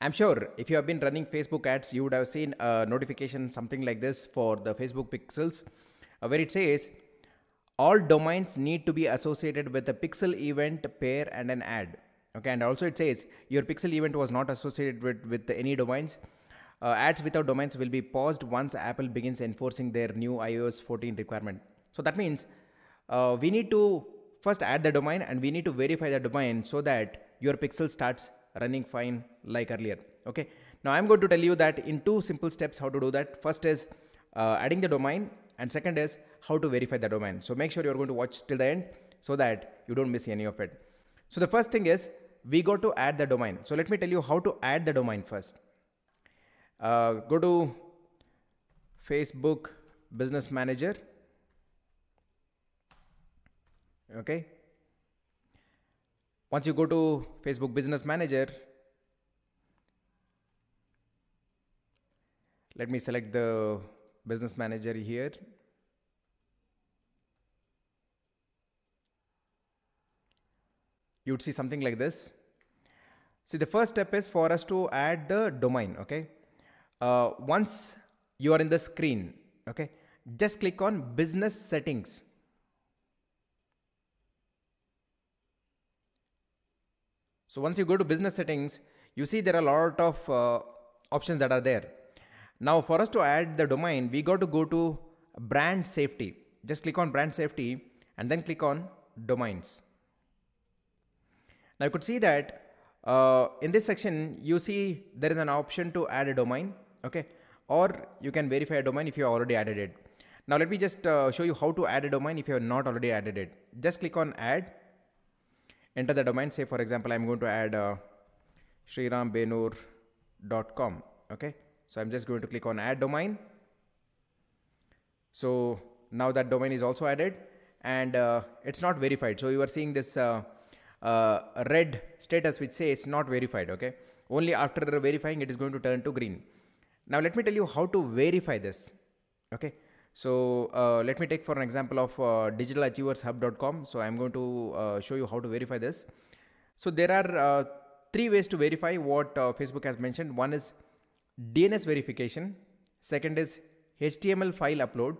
I'm sure if you have been running Facebook ads, you would have seen a notification something like this for the Facebook pixels, uh, where it says all domains need to be associated with a pixel event pair and an ad. Okay, and also it says your pixel event was not associated with, with any domains. Uh, ads without domains will be paused once Apple begins enforcing their new iOS 14 requirement. So that means uh, we need to first add the domain and we need to verify the domain so that your pixel starts running fine like earlier. Okay. Now I'm going to tell you that in two simple steps how to do that. First is uh, adding the domain and second is how to verify the domain. So make sure you're going to watch till the end so that you don't miss any of it. So the first thing is we go to add the domain. So let me tell you how to add the domain first. Uh, go to Facebook Business Manager. Okay. Once you go to Facebook Business Manager, let me select the Business Manager here. You'd see something like this. See, the first step is for us to add the domain. Okay. Uh, once you are in the screen, okay, just click on Business Settings. So once you go to business settings, you see there are a lot of uh, options that are there. Now for us to add the domain, we got to go to brand safety. Just click on brand safety and then click on domains. Now you could see that uh, in this section, you see there is an option to add a domain. Okay. Or you can verify a domain if you already added it. Now let me just uh, show you how to add a domain if you have not already added it. Just click on add enter the domain. Say for example i'm going to add uh, srirambenur.com okay? So i'm just going to click on add domain. So now that domain is also added. And uh, it's not verified. So you are seeing this uh, uh, red status which says it's not verified. Okay? Only after verifying it is going to turn to green. Now let me tell you how to verify this. Okay so uh, let me take for an example of uh, digitalachievershub.com. So I'm going to uh, show you how to verify this. So there are uh, three ways to verify what uh, Facebook has mentioned. One is DNS verification. Second is HTML file upload.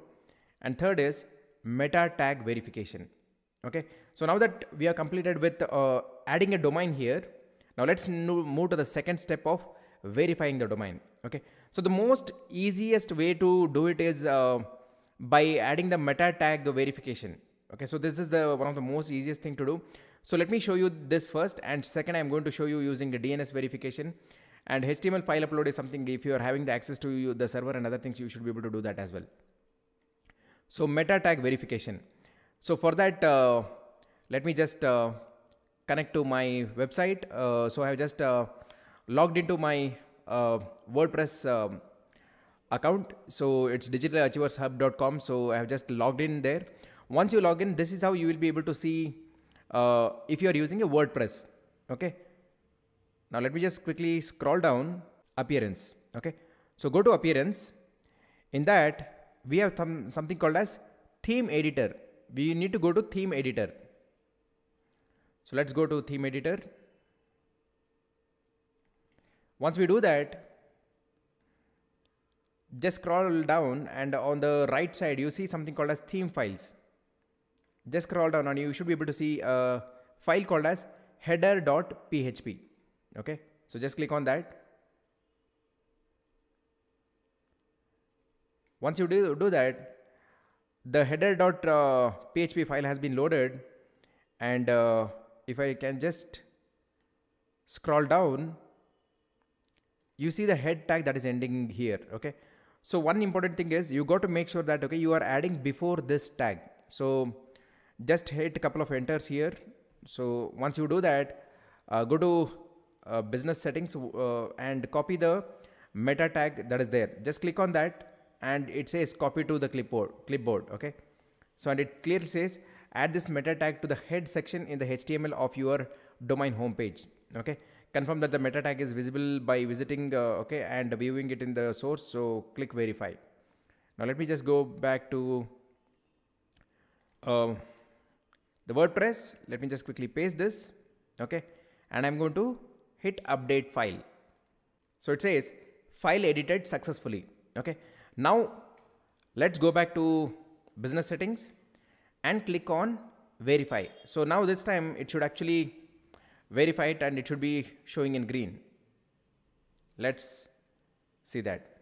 And third is meta tag verification. Okay. So now that we are completed with uh, adding a domain here, now let's move to the second step of verifying the domain. Okay. So the most easiest way to do it is by adding the meta tag verification. Okay, so this is the one of the most easiest thing to do. So let me show you this first and second I'm going to show you using the DNS verification and HTML file upload is something if you are having the access to the server and other things you should be able to do that as well. So meta tag verification. So for that uh, let me just uh, connect to my website. Uh, so I have just uh, logged into my uh, WordPress um, account. So it's digitalachievershub.com. So I have just logged in there. Once you log in, this is how you will be able to see uh, if you are using a WordPress. Okay. Now let me just quickly scroll down appearance. Okay. So go to appearance. In that we have some, something called as theme editor. We need to go to theme editor. So let's go to theme editor. Once we do that, just scroll down and on the right side you see something called as theme files. Just scroll down and you should be able to see a file called as header.php okay? So just click on that. Once you do, do that the header.php file has been loaded. And uh, if I can just scroll down you see the head tag that is ending here. Okay so one important thing is you got to make sure that, okay, you are adding before this tag. So just hit a couple of enters here. So once you do that, uh, go to uh, business settings uh, and copy the meta tag that is there. Just click on that and it says copy to the clipboard, clipboard. Okay. So, and it clearly says add this meta tag to the head section in the HTML of your domain homepage. Okay confirm that the meta tag is visible by visiting uh, okay and viewing it in the source so click verify now let me just go back to uh, the WordPress let me just quickly paste this okay and I'm going to hit update file So it says file edited successfully. Okay. Now let's go back to business settings and click on verify. So now this time it should actually verify it and it should be showing in green. Let's see that.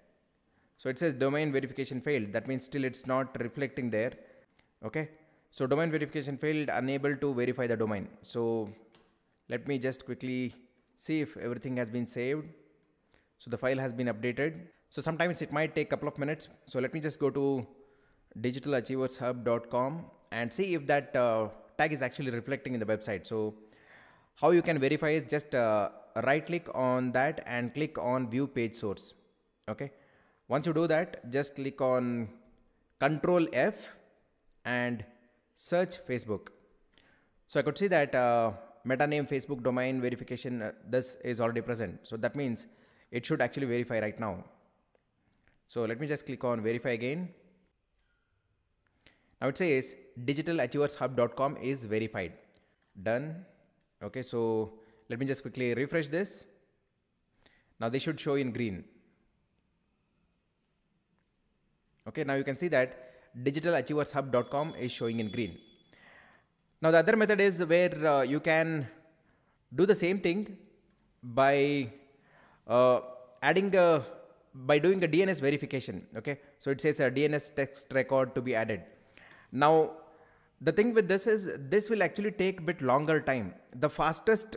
So it says domain verification failed. That means still it's not reflecting there. Okay. So domain verification failed, unable to verify the domain. So let me just quickly see if everything has been saved. So the file has been updated. So sometimes it might take a couple of minutes. So let me just go to digitalachievershub.com and see if that uh, tag is actually reflecting in the website. So how you can verify is just uh, right click on that and click on view page source. Okay. Once you do that, just click on control F and search Facebook. So I could see that uh, meta name Facebook domain verification, uh, this is already present. So that means it should actually verify right now. So let me just click on verify again. Now it says digitalachievershub.com is verified. Done. Okay, so let me just quickly refresh this. Now they should show in green. Okay, now you can see that digitalachievershub.com is showing in green. Now the other method is where uh, you can do the same thing by uh, adding a by doing a DNS verification. Okay, so it says a DNS text record to be added. Now the thing with this is this will actually take a bit longer time. The fastest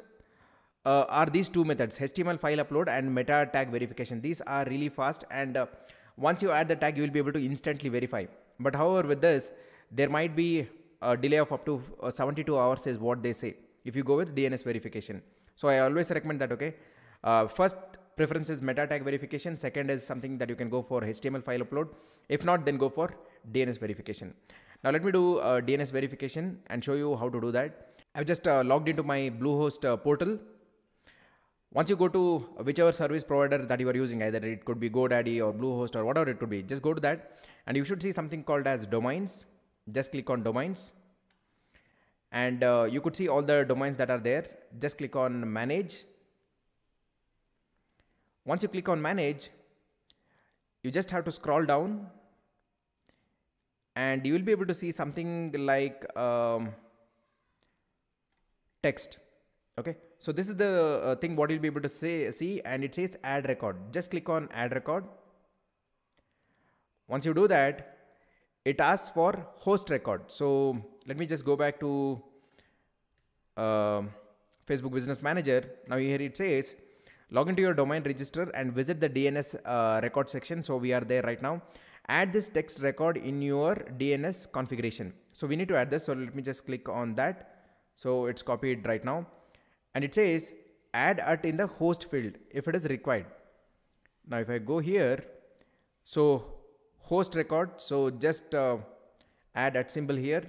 uh, are these two methods HTML file upload and meta tag verification. These are really fast and uh, once you add the tag you will be able to instantly verify. But however with this there might be a delay of up to uh, 72 hours is what they say if you go with DNS verification. So I always recommend that okay. Uh, first preference is meta tag verification. Second is something that you can go for HTML file upload. If not then go for DNS verification. Now let me do uh, DNS verification and show you how to do that. I've just uh, logged into my Bluehost uh, portal. Once you go to whichever service provider that you are using, either it could be GoDaddy or Bluehost or whatever it could be, just go to that and you should see something called as domains. Just click on domains and uh, you could see all the domains that are there. Just click on manage. Once you click on manage, you just have to scroll down and you will be able to see something like um, text. Okay? So this is the uh, thing what you'll be able to say see and it says add record. Just click on add record. Once you do that it asks for host record. So let me just go back to uh, facebook business manager. Now here it says log into your domain register and visit the dns uh, record section. So we are there right now add this text record in your DNS configuration. So we need to add this. So let me just click on that. So it's copied right now. And it says add at in the host field if it is required. Now if I go here, so host record, so just uh, add at symbol here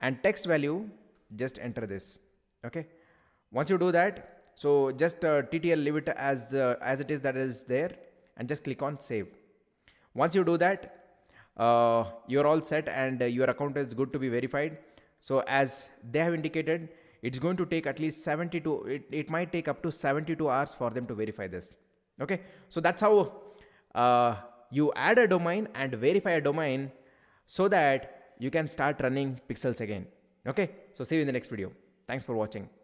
and text value, just enter this. Okay. Once you do that, so just uh, TTL leave it as, uh, as it is that is there and just click on save. Once you do that, uh, you're all set and uh, your account is good to be verified. So as they have indicated, it's going to take at least 72, it, it might take up to 72 hours for them to verify this. Okay, so that's how uh, you add a domain and verify a domain so that you can start running pixels again. Okay, so see you in the next video. Thanks for watching.